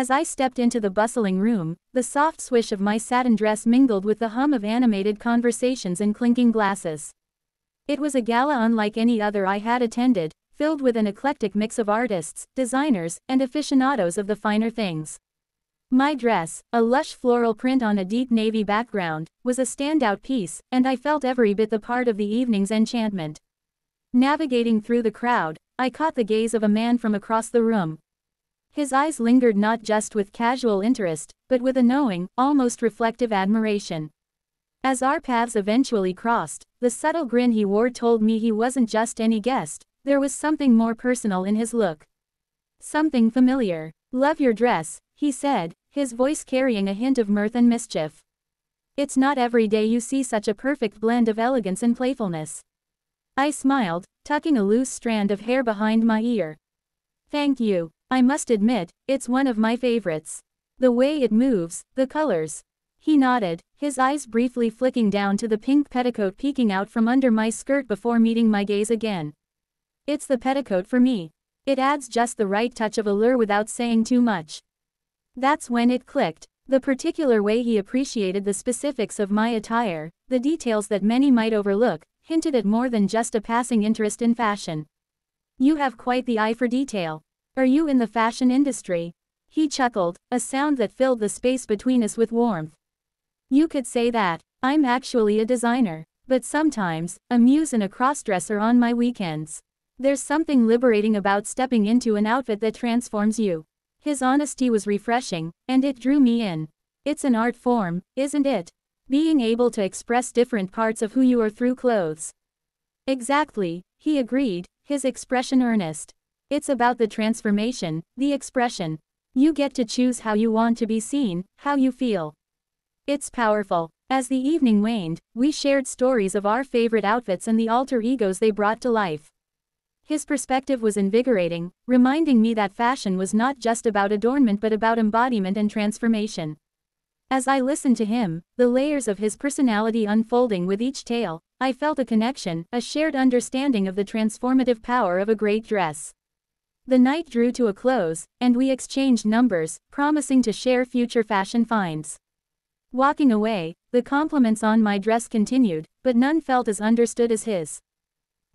As I stepped into the bustling room, the soft swish of my satin dress mingled with the hum of animated conversations and clinking glasses. It was a gala unlike any other I had attended, filled with an eclectic mix of artists, designers, and aficionados of the finer things. My dress, a lush floral print on a deep navy background, was a standout piece, and I felt every bit the part of the evening's enchantment. Navigating through the crowd, I caught the gaze of a man from across the room. His eyes lingered not just with casual interest, but with a knowing, almost reflective admiration. As our paths eventually crossed, the subtle grin he wore told me he wasn't just any guest, there was something more personal in his look. Something familiar. Love your dress, he said, his voice carrying a hint of mirth and mischief. It's not every day you see such a perfect blend of elegance and playfulness. I smiled, tucking a loose strand of hair behind my ear. Thank you. I must admit, it's one of my favorites. The way it moves, the colors. He nodded, his eyes briefly flicking down to the pink petticoat peeking out from under my skirt before meeting my gaze again. It's the petticoat for me. It adds just the right touch of allure without saying too much. That's when it clicked. The particular way he appreciated the specifics of my attire, the details that many might overlook, hinted at more than just a passing interest in fashion. You have quite the eye for detail. Are you in the fashion industry? He chuckled, a sound that filled the space between us with warmth. You could say that. I'm actually a designer. But sometimes, a muse and a crossdresser on my weekends. There's something liberating about stepping into an outfit that transforms you. His honesty was refreshing, and it drew me in. It's an art form, isn't it? Being able to express different parts of who you are through clothes. Exactly, he agreed, his expression earnest. It's about the transformation, the expression. You get to choose how you want to be seen, how you feel. It's powerful. As the evening waned, we shared stories of our favorite outfits and the alter egos they brought to life. His perspective was invigorating, reminding me that fashion was not just about adornment but about embodiment and transformation. As I listened to him, the layers of his personality unfolding with each tale, I felt a connection, a shared understanding of the transformative power of a great dress. The night drew to a close, and we exchanged numbers, promising to share future fashion finds. Walking away, the compliments on my dress continued, but none felt as understood as his.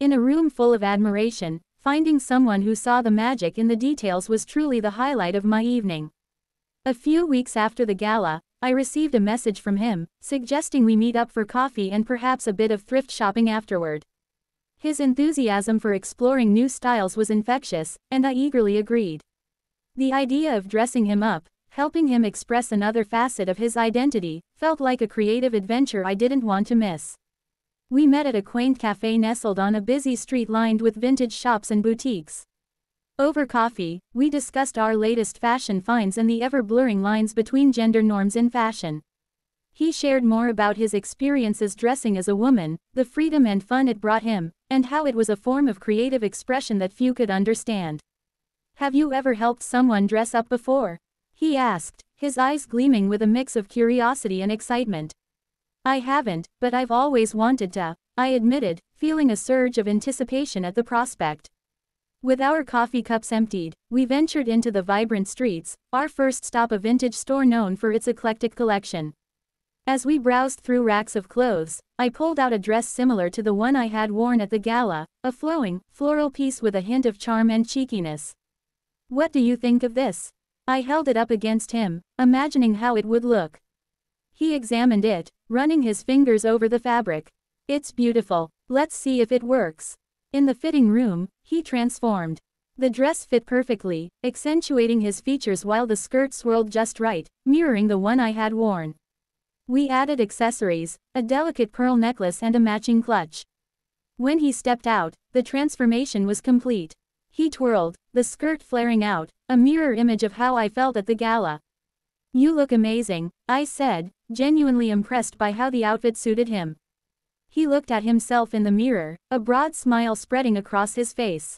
In a room full of admiration, finding someone who saw the magic in the details was truly the highlight of my evening. A few weeks after the gala, I received a message from him, suggesting we meet up for coffee and perhaps a bit of thrift shopping afterward. His enthusiasm for exploring new styles was infectious, and I eagerly agreed. The idea of dressing him up, helping him express another facet of his identity, felt like a creative adventure I didn't want to miss. We met at a quaint cafe nestled on a busy street lined with vintage shops and boutiques. Over coffee, we discussed our latest fashion finds and the ever-blurring lines between gender norms in fashion. He shared more about his experiences dressing as a woman, the freedom and fun it brought him, and how it was a form of creative expression that few could understand. Have you ever helped someone dress up before? He asked, his eyes gleaming with a mix of curiosity and excitement. I haven't, but I've always wanted to, I admitted, feeling a surge of anticipation at the prospect. With our coffee cups emptied, we ventured into the vibrant streets, our first stop a vintage store known for its eclectic collection. As we browsed through racks of clothes, I pulled out a dress similar to the one I had worn at the gala, a flowing, floral piece with a hint of charm and cheekiness. What do you think of this? I held it up against him, imagining how it would look. He examined it, running his fingers over the fabric. It's beautiful. Let's see if it works. In the fitting room, he transformed. The dress fit perfectly, accentuating his features while the skirt swirled just right, mirroring the one I had worn. We added accessories, a delicate pearl necklace and a matching clutch. When he stepped out, the transformation was complete. He twirled, the skirt flaring out, a mirror image of how I felt at the gala. You look amazing, I said, genuinely impressed by how the outfit suited him. He looked at himself in the mirror, a broad smile spreading across his face.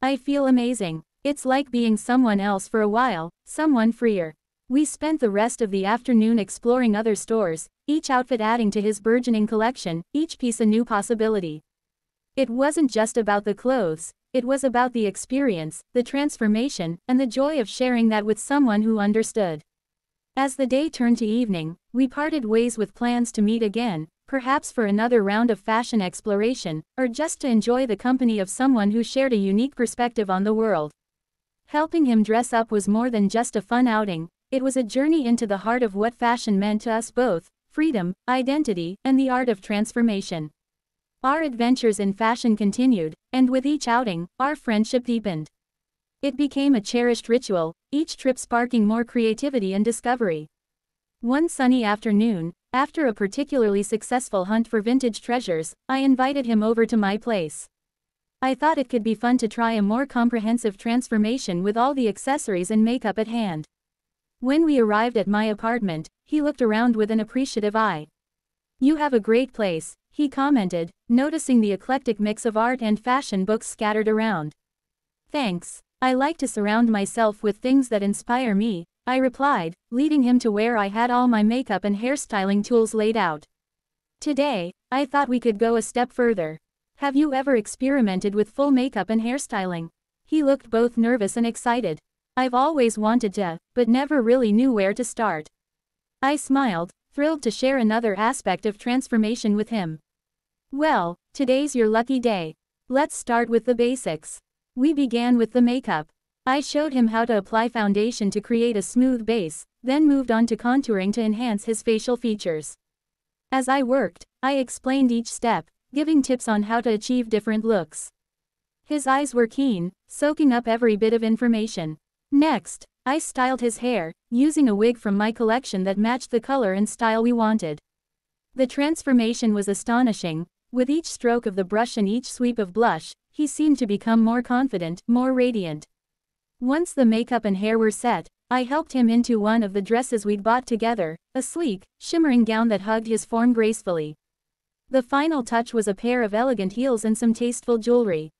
I feel amazing. It's like being someone else for a while, someone freer. We spent the rest of the afternoon exploring other stores, each outfit adding to his burgeoning collection, each piece a new possibility. It wasn't just about the clothes, it was about the experience, the transformation, and the joy of sharing that with someone who understood. As the day turned to evening, we parted ways with plans to meet again, perhaps for another round of fashion exploration, or just to enjoy the company of someone who shared a unique perspective on the world. Helping him dress up was more than just a fun outing, it was a journey into the heart of what fashion meant to us both freedom, identity, and the art of transformation. Our adventures in fashion continued, and with each outing, our friendship deepened. It became a cherished ritual, each trip sparking more creativity and discovery. One sunny afternoon, after a particularly successful hunt for vintage treasures, I invited him over to my place. I thought it could be fun to try a more comprehensive transformation with all the accessories and makeup at hand. When we arrived at my apartment, he looked around with an appreciative eye. You have a great place, he commented, noticing the eclectic mix of art and fashion books scattered around. Thanks. I like to surround myself with things that inspire me, I replied, leading him to where I had all my makeup and hairstyling tools laid out. Today, I thought we could go a step further. Have you ever experimented with full makeup and hairstyling? He looked both nervous and excited. I've always wanted to, but never really knew where to start. I smiled, thrilled to share another aspect of transformation with him. Well, today's your lucky day. Let's start with the basics. We began with the makeup. I showed him how to apply foundation to create a smooth base, then moved on to contouring to enhance his facial features. As I worked, I explained each step, giving tips on how to achieve different looks. His eyes were keen, soaking up every bit of information. Next, I styled his hair, using a wig from my collection that matched the color and style we wanted. The transformation was astonishing, with each stroke of the brush and each sweep of blush, he seemed to become more confident, more radiant. Once the makeup and hair were set, I helped him into one of the dresses we'd bought together, a sleek, shimmering gown that hugged his form gracefully. The final touch was a pair of elegant heels and some tasteful jewelry.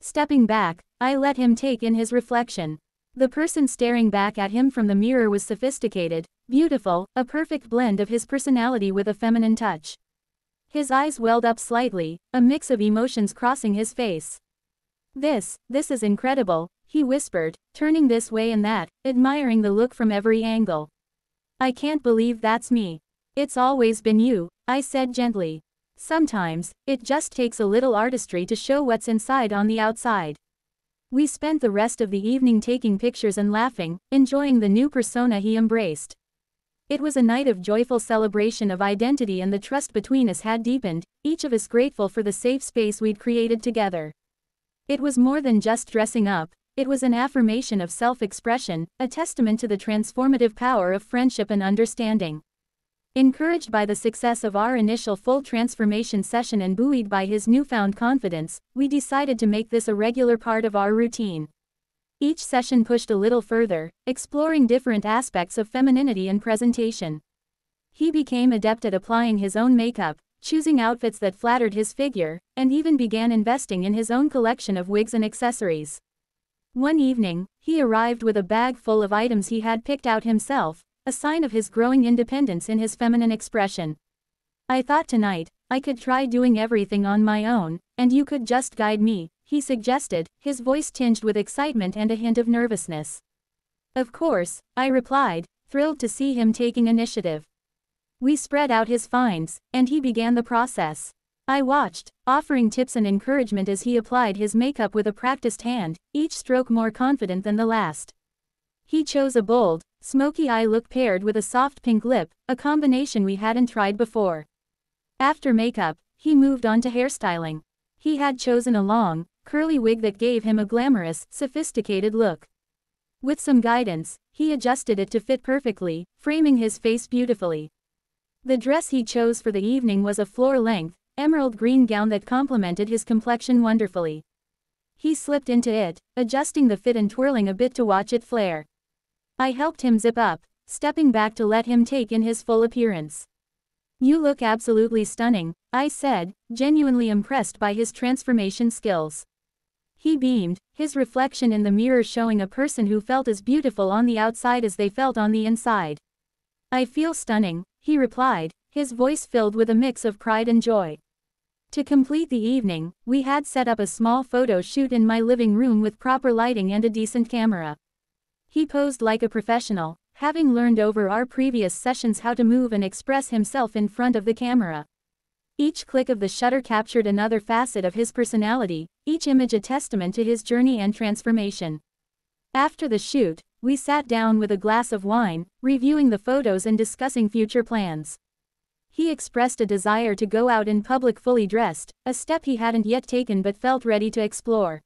Stepping back, I let him take in his reflection. The person staring back at him from the mirror was sophisticated, beautiful, a perfect blend of his personality with a feminine touch. His eyes welled up slightly, a mix of emotions crossing his face. This, this is incredible, he whispered, turning this way and that, admiring the look from every angle. I can't believe that's me. It's always been you, I said gently. Sometimes, it just takes a little artistry to show what's inside on the outside. We spent the rest of the evening taking pictures and laughing, enjoying the new persona he embraced. It was a night of joyful celebration of identity and the trust between us had deepened, each of us grateful for the safe space we'd created together. It was more than just dressing up, it was an affirmation of self-expression, a testament to the transformative power of friendship and understanding. Encouraged by the success of our initial full transformation session and buoyed by his newfound confidence, we decided to make this a regular part of our routine. Each session pushed a little further, exploring different aspects of femininity and presentation. He became adept at applying his own makeup, choosing outfits that flattered his figure, and even began investing in his own collection of wigs and accessories. One evening, he arrived with a bag full of items he had picked out himself, a sign of his growing independence in his feminine expression. I thought tonight, I could try doing everything on my own, and you could just guide me, he suggested, his voice tinged with excitement and a hint of nervousness. Of course, I replied, thrilled to see him taking initiative. We spread out his finds, and he began the process. I watched, offering tips and encouragement as he applied his makeup with a practiced hand, each stroke more confident than the last. He chose a bold, smoky eye look paired with a soft pink lip, a combination we hadn't tried before. After makeup, he moved on to hairstyling. He had chosen a long, curly wig that gave him a glamorous, sophisticated look. With some guidance, he adjusted it to fit perfectly, framing his face beautifully. The dress he chose for the evening was a floor-length, emerald green gown that complemented his complexion wonderfully. He slipped into it, adjusting the fit and twirling a bit to watch it flare. I helped him zip up, stepping back to let him take in his full appearance. You look absolutely stunning, I said, genuinely impressed by his transformation skills. He beamed, his reflection in the mirror showing a person who felt as beautiful on the outside as they felt on the inside. I feel stunning, he replied, his voice filled with a mix of pride and joy. To complete the evening, we had set up a small photo shoot in my living room with proper lighting and a decent camera. He posed like a professional, having learned over our previous sessions how to move and express himself in front of the camera. Each click of the shutter captured another facet of his personality, each image a testament to his journey and transformation. After the shoot, we sat down with a glass of wine, reviewing the photos and discussing future plans. He expressed a desire to go out in public fully dressed, a step he hadn't yet taken but felt ready to explore.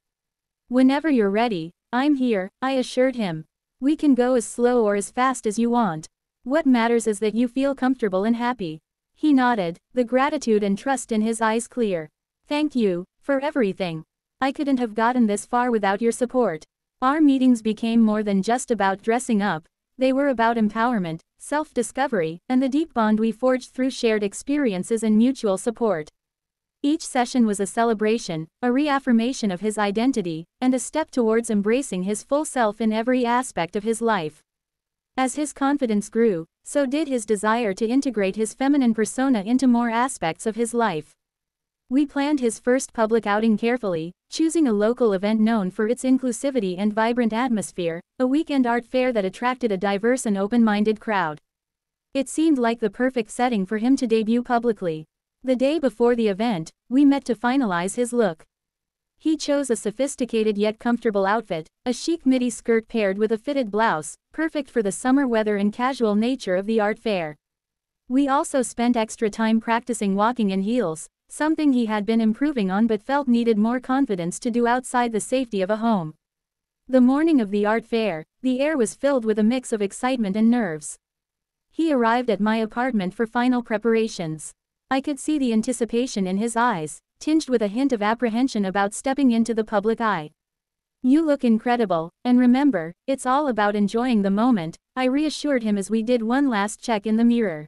Whenever you're ready, I'm here, I assured him. We can go as slow or as fast as you want. What matters is that you feel comfortable and happy. He nodded, the gratitude and trust in his eyes clear. Thank you, for everything. I couldn't have gotten this far without your support. Our meetings became more than just about dressing up, they were about empowerment, self discovery, and the deep bond we forged through shared experiences and mutual support. Each session was a celebration, a reaffirmation of his identity, and a step towards embracing his full self in every aspect of his life. As his confidence grew, so did his desire to integrate his feminine persona into more aspects of his life. We planned his first public outing carefully, choosing a local event known for its inclusivity and vibrant atmosphere, a weekend art fair that attracted a diverse and open-minded crowd. It seemed like the perfect setting for him to debut publicly. The day before the event, we met to finalize his look. He chose a sophisticated yet comfortable outfit, a chic midi skirt paired with a fitted blouse, perfect for the summer weather and casual nature of the art fair. We also spent extra time practicing walking in heels, something he had been improving on but felt needed more confidence to do outside the safety of a home. The morning of the art fair, the air was filled with a mix of excitement and nerves. He arrived at my apartment for final preparations. I could see the anticipation in his eyes, tinged with a hint of apprehension about stepping into the public eye. You look incredible, and remember, it's all about enjoying the moment, I reassured him as we did one last check in the mirror.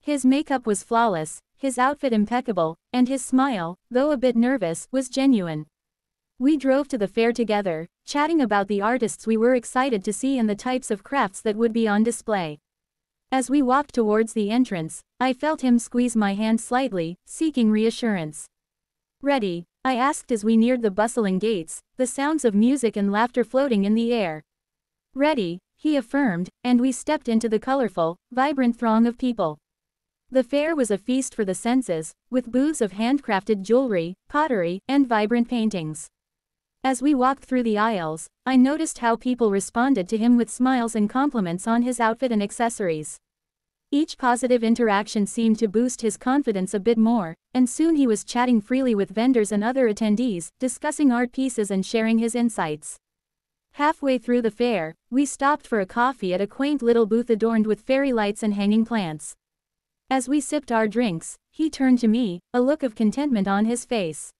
His makeup was flawless, his outfit impeccable, and his smile, though a bit nervous, was genuine. We drove to the fair together, chatting about the artists we were excited to see and the types of crafts that would be on display. As we walked towards the entrance, I felt him squeeze my hand slightly, seeking reassurance. Ready, I asked as we neared the bustling gates, the sounds of music and laughter floating in the air. Ready, he affirmed, and we stepped into the colorful, vibrant throng of people. The fair was a feast for the senses, with booths of handcrafted jewelry, pottery, and vibrant paintings. As we walked through the aisles, I noticed how people responded to him with smiles and compliments on his outfit and accessories. Each positive interaction seemed to boost his confidence a bit more, and soon he was chatting freely with vendors and other attendees, discussing art pieces and sharing his insights. Halfway through the fair, we stopped for a coffee at a quaint little booth adorned with fairy lights and hanging plants. As we sipped our drinks, he turned to me, a look of contentment on his face.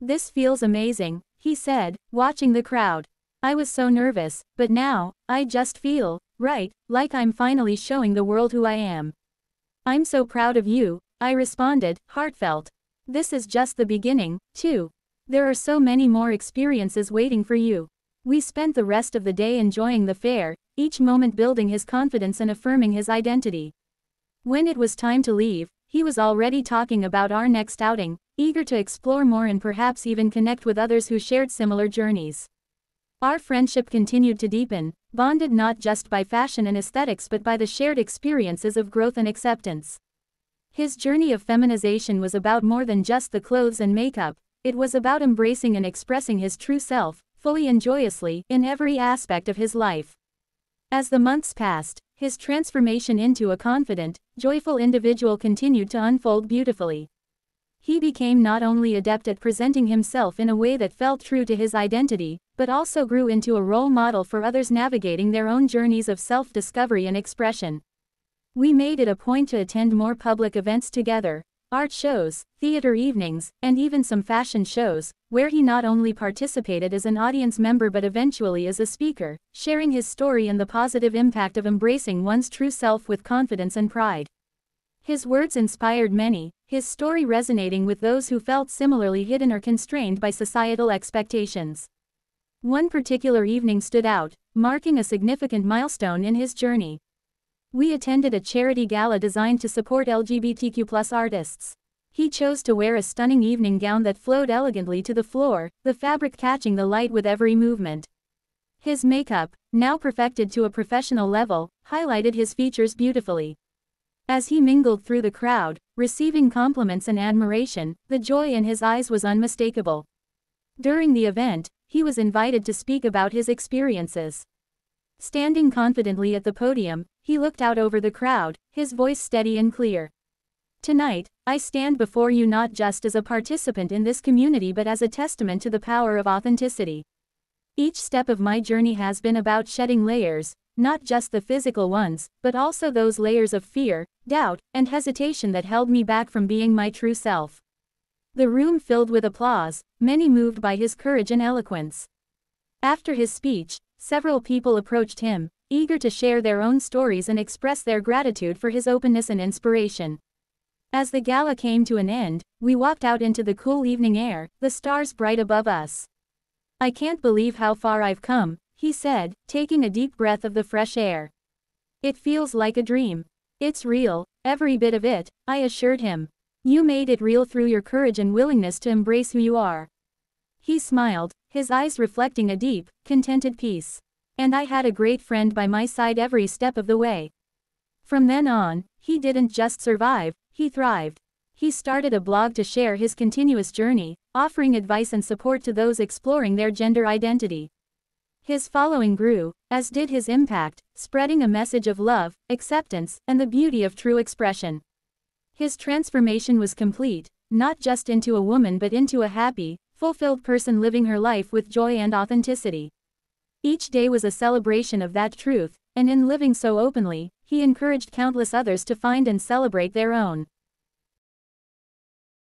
This feels amazing, he said, watching the crowd. I was so nervous, but now, I just feel, right, like I'm finally showing the world who I am. I'm so proud of you, I responded, heartfelt. This is just the beginning, too. There are so many more experiences waiting for you. We spent the rest of the day enjoying the fair, each moment building his confidence and affirming his identity. When it was time to leave, he was already talking about our next outing, eager to explore more and perhaps even connect with others who shared similar journeys. Our friendship continued to deepen, bonded not just by fashion and aesthetics but by the shared experiences of growth and acceptance. His journey of feminization was about more than just the clothes and makeup, it was about embracing and expressing his true self, fully and joyously, in every aspect of his life. As the months passed, his transformation into a confident, joyful individual continued to unfold beautifully. He became not only adept at presenting himself in a way that felt true to his identity, but also grew into a role model for others navigating their own journeys of self-discovery and expression. We made it a point to attend more public events together, art shows, theater evenings, and even some fashion shows, where he not only participated as an audience member but eventually as a speaker, sharing his story and the positive impact of embracing one's true self with confidence and pride. His words inspired many, his story resonating with those who felt similarly hidden or constrained by societal expectations. One particular evening stood out, marking a significant milestone in his journey. We attended a charity gala designed to support LGBTQ artists. He chose to wear a stunning evening gown that flowed elegantly to the floor, the fabric catching the light with every movement. His makeup, now perfected to a professional level, highlighted his features beautifully. As he mingled through the crowd, receiving compliments and admiration, the joy in his eyes was unmistakable. During the event, he was invited to speak about his experiences. Standing confidently at the podium, he looked out over the crowd, his voice steady and clear. Tonight, I stand before you not just as a participant in this community but as a testament to the power of authenticity. Each step of my journey has been about shedding layers, not just the physical ones, but also those layers of fear, doubt, and hesitation that held me back from being my true self. The room filled with applause, many moved by his courage and eloquence. After his speech, several people approached him, eager to share their own stories and express their gratitude for his openness and inspiration. As the gala came to an end, we walked out into the cool evening air, the stars bright above us. I can't believe how far I've come, he said, taking a deep breath of the fresh air. It feels like a dream. It's real, every bit of it, I assured him. You made it real through your courage and willingness to embrace who you are. He smiled, his eyes reflecting a deep, contented peace. And I had a great friend by my side every step of the way. From then on, he didn't just survive, he thrived. He started a blog to share his continuous journey, offering advice and support to those exploring their gender identity. His following grew, as did his impact, spreading a message of love, acceptance, and the beauty of true expression. His transformation was complete, not just into a woman but into a happy, fulfilled person living her life with joy and authenticity. Each day was a celebration of that truth, and in living so openly, he encouraged countless others to find and celebrate their own.